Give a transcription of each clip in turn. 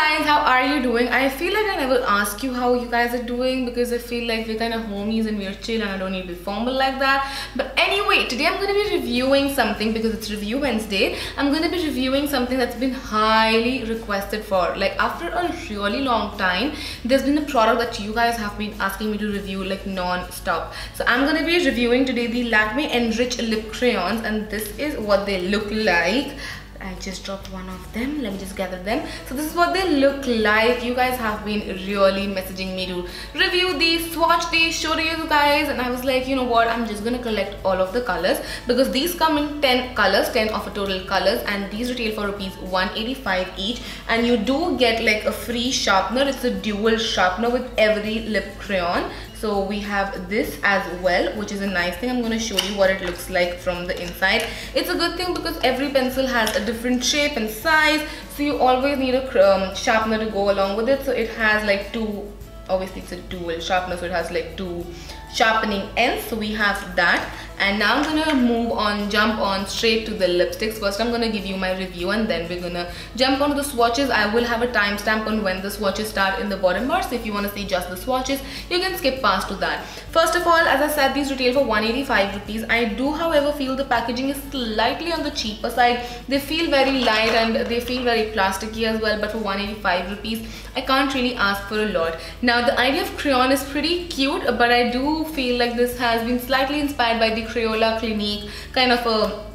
guys, how are you doing? I feel like I never ask you how you guys are doing because I feel like we're kind of homies and we're chill and I don't need to be formal like that. But anyway, today I'm going to be reviewing something because it's review Wednesday. I'm going to be reviewing something that's been highly requested for. Like after a really long time, there's been a product that you guys have been asking me to review like non-stop. So I'm going to be reviewing today the Lakme Enrich Lip Crayons and this is what they look like. I just dropped one of them. Let me just gather them. So this is what they look like. You guys have been really messaging me to review these swatch these show to you guys. And I was like you know what? I'm just gonna collect all of the colors because these come in 10 colors 10 of a total colors. And these retail for rupees 185 each. And you do get like a free sharpener. It's a dual sharpener with every lip crayon so we have this as well which is a nice thing. I'm going to show you what it looks like from the inside. It's a good thing because every pencil has a different shape and size. So you always need a um, sharpener to go along with it. So it has like two obviously it's a dual sharpener so it has like two sharpening ends. So we have that and now I'm gonna move on jump on straight to the lipsticks. First I'm gonna give you my review and then we're gonna jump onto the swatches. I will have a timestamp on when the swatches start in the bottom bar. So if you want to see just the swatches you can skip past to that. First of all as I said these retail for 185 rupees. I do however feel the packaging is slightly on the cheaper side. They feel very light and they feel very plasticky as well but for 185 rupees I can't really ask for a lot. Now the idea of crayon is pretty cute but I do feel like this has been slightly inspired by the Crayola Clinique kind of a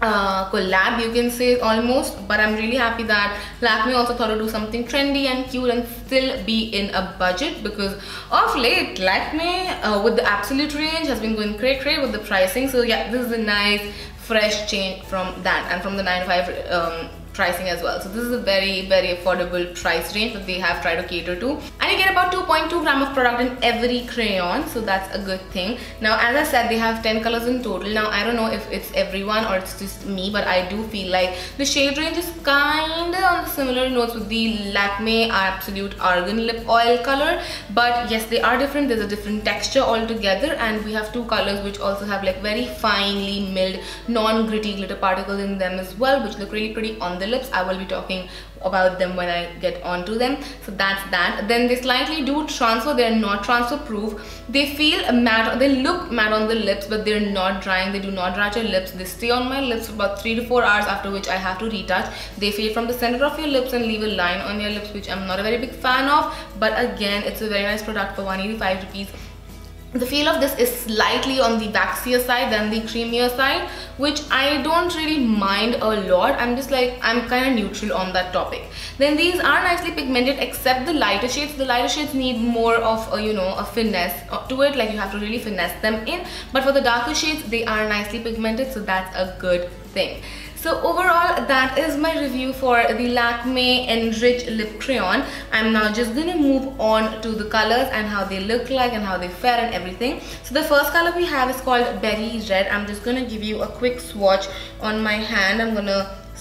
uh, collab you can say almost. But I'm really happy that Lakme also thought to do something trendy and cute and still be in a budget because of late Lakme uh, with the absolute range has been going cray cray with the pricing. So yeah this is a nice fresh change from that and from the 95 um, pricing as well. So this is a very, very affordable price range that they have tried to cater to. And you get about 2.2 gram of product in every crayon. So that's a good thing. Now, as I said, they have 10 colors in total. Now, I don't know if it's everyone or it's just me, but I do feel like the shade range is kind of on the similar notes with the Lakme Absolute Argan Lip Oil color. But yes, they are different. There's a different texture altogether. And we have two colors which also have like very finely milled, non-gritty glitter particles in them as well, which look really pretty on the the lips i will be talking about them when i get onto them. So that's that. Then they slightly do transfer they're not transfer proof. They feel matte they look matte on the lips but they're not drying. They do not dry your lips. They stay on my lips for about three to four hours after which i have to retouch. They fade from the center of your lips and leave a line on your lips which i'm not a very big fan of. But again it's a very nice product for 185 rupees the feel of this is slightly on the waxier side than the creamier side which I don't really mind a lot. I'm just like I'm kind of neutral on that topic. Then these are nicely pigmented except the lighter shades. The lighter shades need more of a you know a finesse uh, to it. Like you have to really finesse them in. But for the darker shades they are nicely pigmented so that's a good thing so overall that is my review for the Lakme Enrich Lip Crayon. I'm now just to move on to the colors and how they look like and how they fare and everything. So the first color we have is called Berry Red. I'm just to give you a quick swatch on my hand. I'm going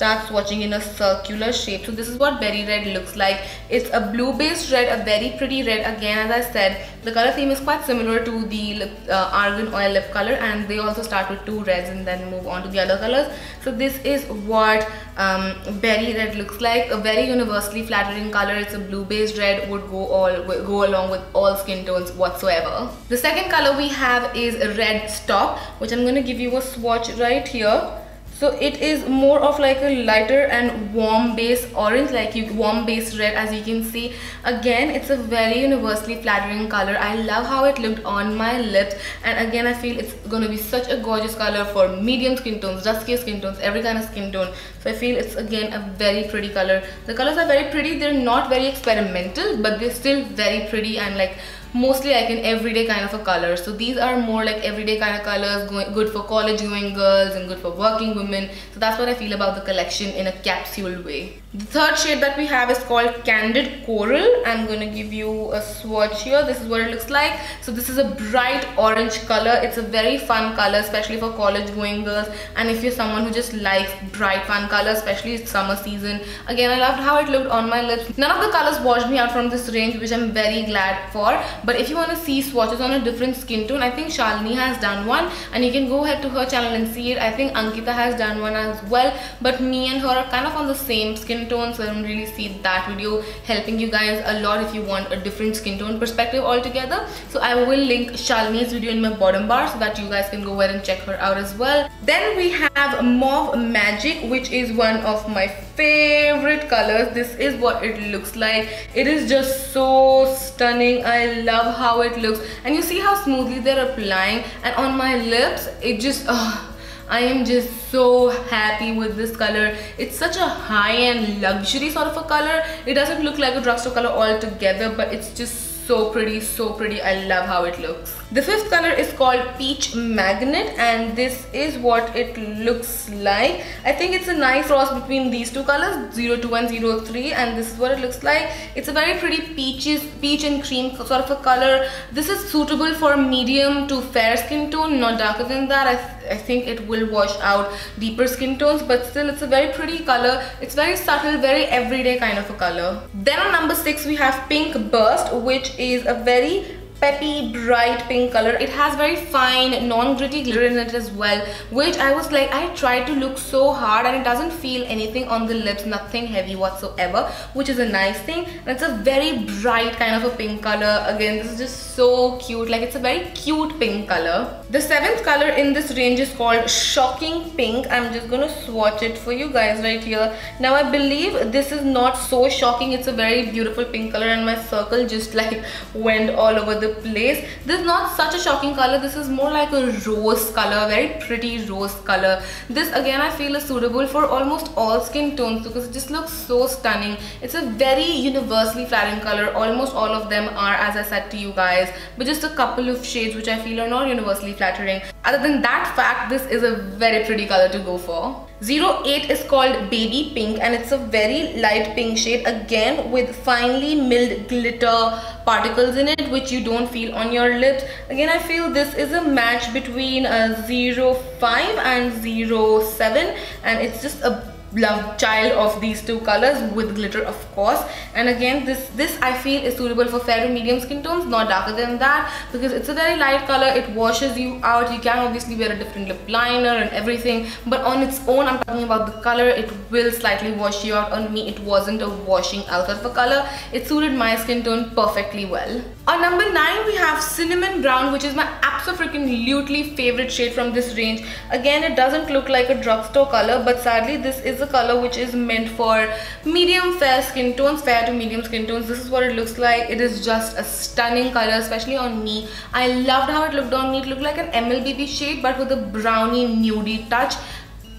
to start swatching in a circular shape. So this is what berry red looks like. It's a blue based red a very pretty red. Again as i said the color theme is quite similar to the lip, uh, argan oil lip color and they also start with two reds and then move on to the other colors. So this is what um, berry red looks like. A very universally flattering color. It's a blue based red would go all go along with all skin tones whatsoever. The second color we have is red stop which i'm going to give you a swatch right here so it is more of like a lighter and warm base orange like you warm base red as you can see. Again it's a very universally flattering color. I love how it looked on my lips. And again i feel it's going to be such a gorgeous color for medium skin tones dusky skin tones every kind of skin tone. So i feel it's again a very pretty color. The colors are very pretty. They're not very experimental but they're still very pretty and like mostly like an everyday kind of a color. So these are more like everyday kind of colors going, good for college going girls and good for working women. So that's what I feel about the collection in a capsule way the third shade that we have is called Candid Coral. I'm going to give you a swatch here. This is what it looks like. So this is a bright orange color. It's a very fun color, especially for college going girls. And if you're someone who just likes bright fun colors, especially summer season. Again, I loved how it looked on my lips. None of the colors washed me out from this range, which I'm very glad for. but if you want to see swatches on a different skin tone I think Shalini has done one and you can go ahead to her channel and see it I think Ankita has done one as well but me and her are kind of on the same skin tone so I don't really see that video helping you guys a lot if you want a different skin tone perspective altogether. So I will link Shalini's video in my bottom bar so that you guys can go ahead and check her out as well. Then we have Mauve Magic which is one of my favorite colors. This is what it looks like. It is just so stunning. I love how it looks. And you see how smoothly they're applying. And on my lips it just uh, I am just so happy with this color. It's such a high-end luxury sort of a color. It doesn't look like a drugstore color altogether, but it's just so pretty, so pretty. I love how it looks. The fifth color is called Peach Magnet and this is what it looks like. I think it's a nice cross between these two colors 02 and 03 and this is what it looks like. It's a very pretty peaches, peach and cream sort of a color. This is suitable for medium to fair skin tone, not darker than that. I, I think it will wash out deeper skin tones but still it's a very pretty color. It's very subtle, very everyday kind of a color. Then on number 6 we have Pink Burst which is a very peppy bright pink color. It has very fine non-gritty glitter in it as well which I was like I tried to look so hard and it doesn't feel anything on the lips nothing heavy whatsoever which is a nice thing. And it's a very bright kind of a pink color. Again this is just so cute. Like it's a very cute pink color. The seventh color in this range is called shocking pink. I'm just gonna swatch it for you guys right here. Now I believe this is not so shocking. It's a very beautiful pink color and my circle just like went all over the place. This is not such a shocking color. This is more like a rose color very pretty rose color. This again i feel is suitable for almost all skin tones because it just looks so stunning. It's a very universally flattering color. Almost all of them are as i said to you guys but just a couple of shades which i feel are not universally flattering other than that fact this is a very pretty color to go for. 08 is called baby pink and it's a very light pink shade again with finely milled glitter particles in it which you don't feel on your lips. Again I feel this is a match between uh, a 05 and 07 and it's just a love child of these two colors with glitter of course. And again this this i feel is suitable for fair to medium skin tones not darker than that because it's a very light color. It washes you out. You can obviously wear a different lip liner and everything but on its own i'm talking about the color it will slightly wash you out. On me it wasn't a washing out of color. It suited my skin tone perfectly well. On number nine we have cinnamon brown which is my absolutely favorite shade from this range. Again it doesn't look like a drugstore color but sadly this is a color which is meant for medium fair skin tones fair to medium skin tones. This is what it looks like. It is just a stunning color especially on me. I loved how it looked on me. It looked like an mlbb shade but with a brownie nudie touch.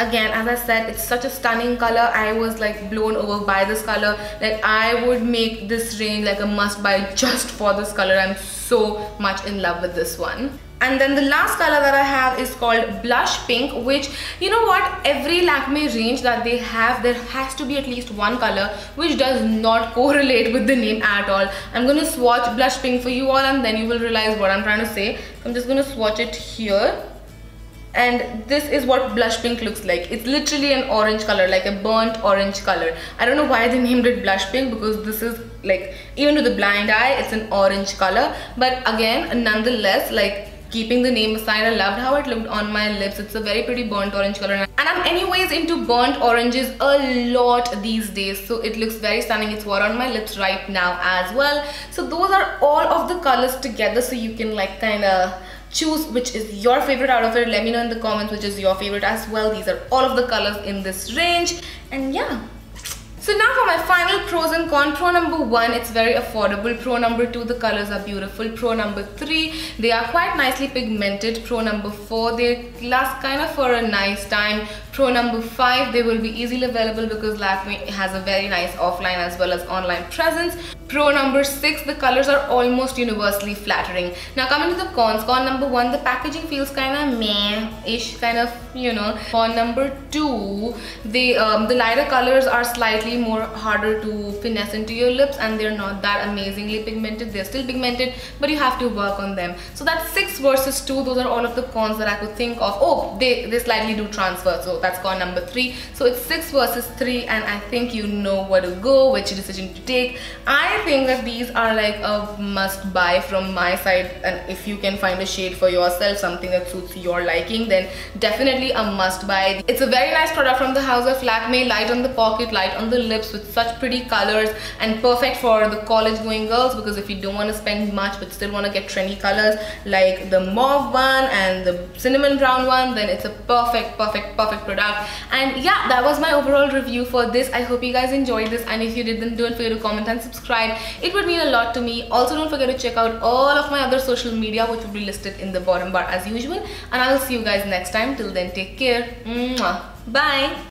Again as i said it's such a stunning color. I was like blown over by this color like i would make this range like a must buy just for this color. I'm so much in love with this one and then the last color that I have is called blush pink which you know what every Lakme range that they have there has to be at least one color which does not correlate with the name at all. I'm gonna swatch blush pink for you all and then you will realize what I'm trying to say. I'm just gonna swatch it here. And this is what blush pink looks like. It's literally an orange color like a burnt orange color. I don't know why they named it blush pink because this is like even to the blind eye it's an orange color. But again nonetheless like keeping the name aside, I loved how it looked on my lips. It's a very pretty burnt orange color. And I'm anyways into burnt oranges a lot these days. So it looks very stunning. It's what on my lips right now as well. So those are all of the colors together. So you can like kind of choose which is your favorite out of it let me know in the comments which is your favorite as well these are all of the colors in this range and yeah so now for my final pros and cons. Pro number one, it's very affordable. Pro number two, the colors are beautiful. Pro number three, they are quite nicely pigmented. Pro number four, they last kind of for a nice time. Pro number five, they will be easily available because Lakme has a very nice offline as well as online presence. Pro number six, the colors are almost universally flattering. Now coming to the cons, con number one, the packaging feels kind of meh-ish, kind of, you know. Con number two, the, um, the lighter colors are slightly more harder to finesse into your lips and they're not that amazingly pigmented. They're still pigmented, but you have to work on them. So that's six versus two. Those are all of the cons that I could think of. Oh, they, they slightly do transfer, so that's gone number three. So it's six versus three and i think you know where to go which decision to take. I think that these are like a must buy from my side and if you can find a shade for yourself something that suits your liking then definitely a must buy. It's a very nice product from the house of Lakme light on the pocket light on the lips with such pretty colors and perfect for the college going girls because if you don't want to spend much but still want to get trendy colors like the mauve one and the cinnamon brown one then it's a perfect perfect perfect product. And yeah that was my overall review for this. I hope you guys enjoyed this. And if you did then don't forget to comment and subscribe. It would mean a lot to me. Also don't forget to check out all of my other social media which will be listed in the bottom bar as usual. And i will see you guys next time. Till then take care. Bye